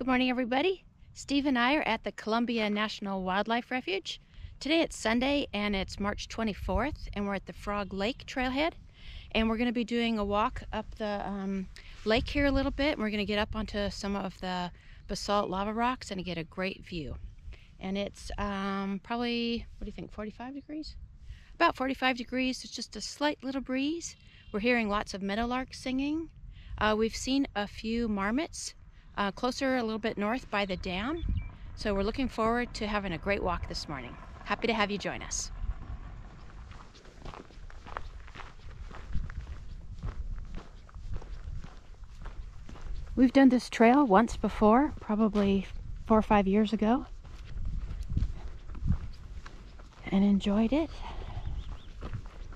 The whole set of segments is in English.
Good morning, everybody. Steve and I are at the Columbia National Wildlife Refuge. Today it's Sunday and it's March 24th and we're at the Frog Lake Trailhead and we're going to be doing a walk up the um, lake here a little bit. And We're going to get up onto some of the basalt lava rocks and get a great view. And it's um, probably, what do you think, 45 degrees? About 45 degrees. It's just a slight little breeze. We're hearing lots of meadowlarks singing. Uh, we've seen a few marmots uh, closer a little bit north by the dam. So we're looking forward to having a great walk this morning. Happy to have you join us. We've done this trail once before, probably four or five years ago, and enjoyed it.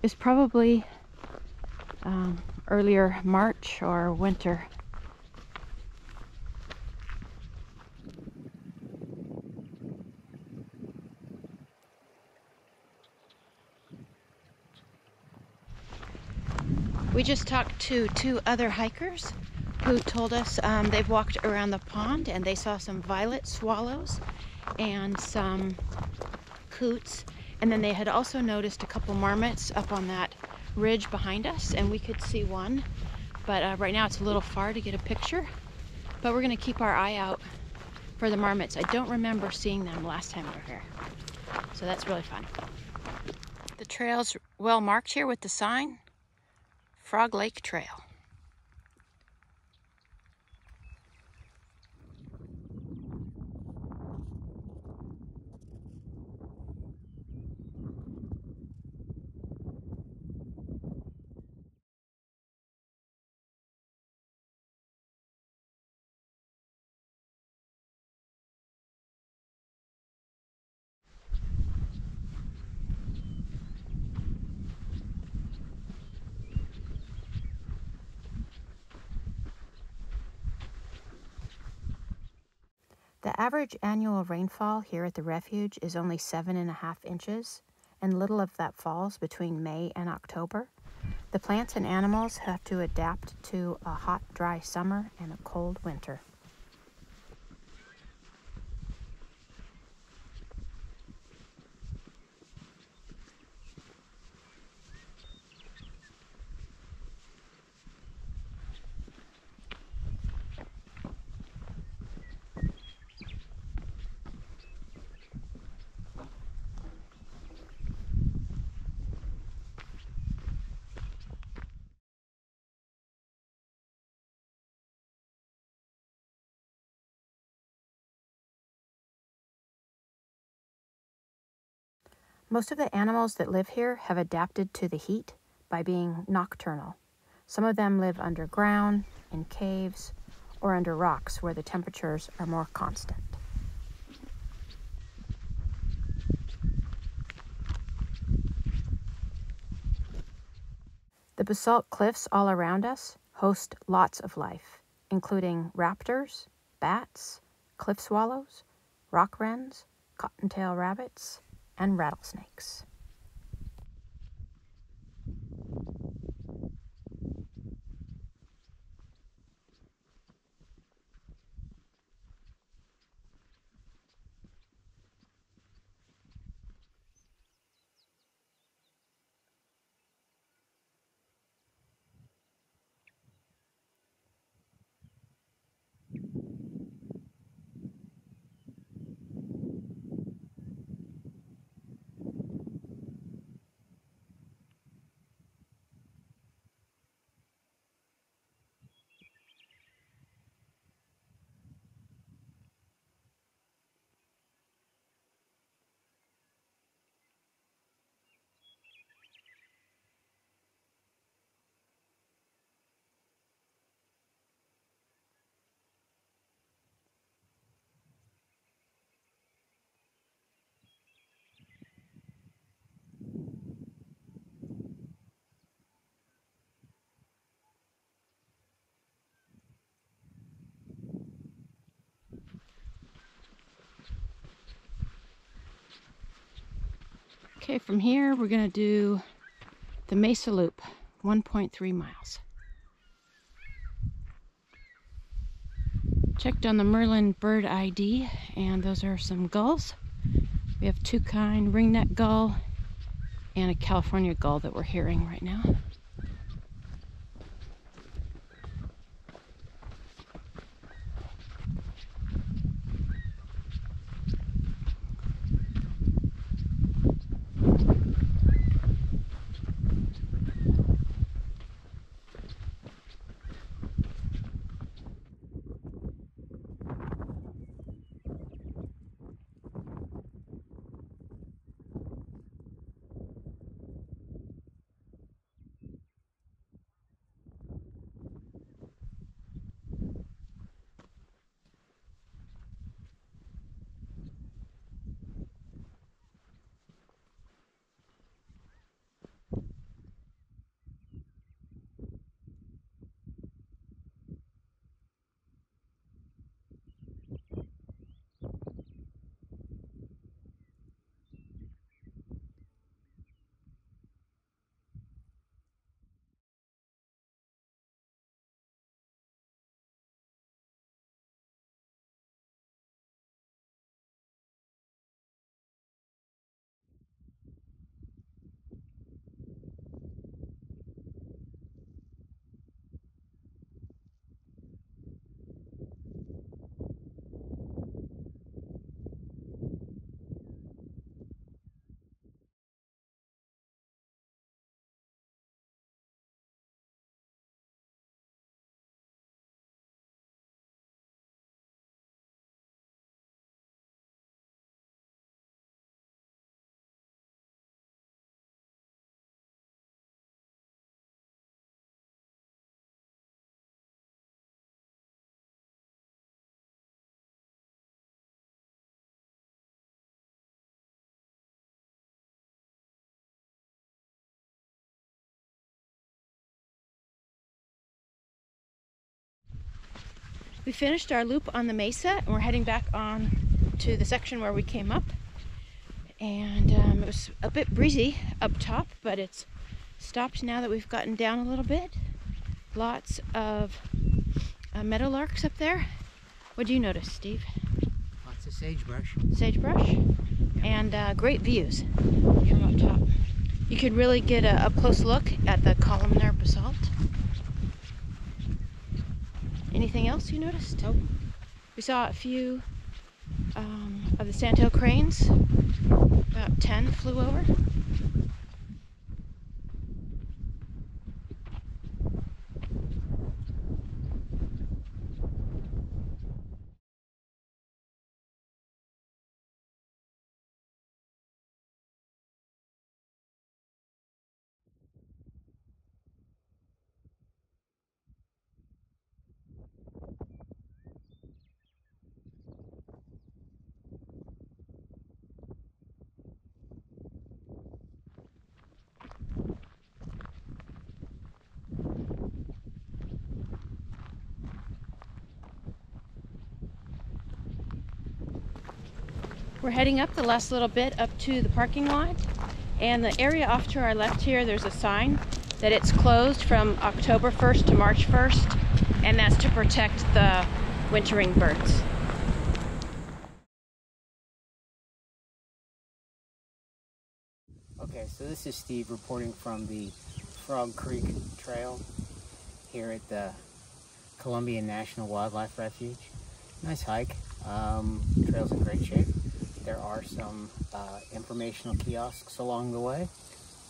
It's probably um, earlier March or winter We just talked to two other hikers who told us um, they've walked around the pond and they saw some violet swallows and some coots. And then they had also noticed a couple marmots up on that ridge behind us and we could see one. But uh, right now it's a little far to get a picture. But we're gonna keep our eye out for the marmots. I don't remember seeing them last time we were here. So that's really fun. The trail's well marked here with the sign. Frog Lake Trail. The average annual rainfall here at the refuge is only seven and a half inches, and little of that falls between May and October. The plants and animals have to adapt to a hot, dry summer and a cold winter. Most of the animals that live here have adapted to the heat by being nocturnal. Some of them live underground, in caves, or under rocks where the temperatures are more constant. The basalt cliffs all around us host lots of life, including raptors, bats, cliff swallows, rock wrens, cottontail rabbits, and rattlesnakes. Okay, from here we're going to do the Mesa Loop, 1.3 miles. Checked on the Merlin bird ID and those are some gulls. We have toucan, ringneck gull, and a California gull that we're hearing right now. We finished our loop on the mesa and we're heading back on to the section where we came up. And um, it was a bit breezy up top, but it's stopped now that we've gotten down a little bit. Lots of uh, meadowlarks up there. What do you notice, Steve? Lots of sagebrush. Sagebrush and uh, great views from up top. You could really get a, a close look at the columnar basalt. Anything else you noticed? Nope. We saw a few um, of the sandhill cranes. About 10 flew over. We're heading up the last little bit up to the parking lot. And the area off to our left here, there's a sign that it's closed from October 1st to March 1st. And that's to protect the wintering birds. Okay, so this is Steve reporting from the Frog Creek Trail here at the Columbia National Wildlife Refuge. Nice hike. Um, trail's in great shape. There are some uh, informational kiosks along the way.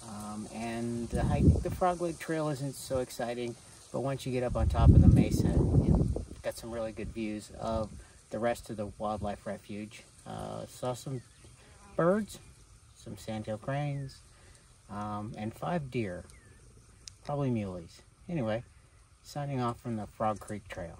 Um, and the hike, the Frog Lake Trail isn't so exciting, but once you get up on top of the mesa, you've got some really good views of the rest of the wildlife refuge. Uh, saw some birds, some sandhill cranes, um, and five deer, probably muleys. Anyway, signing off from the Frog Creek Trail.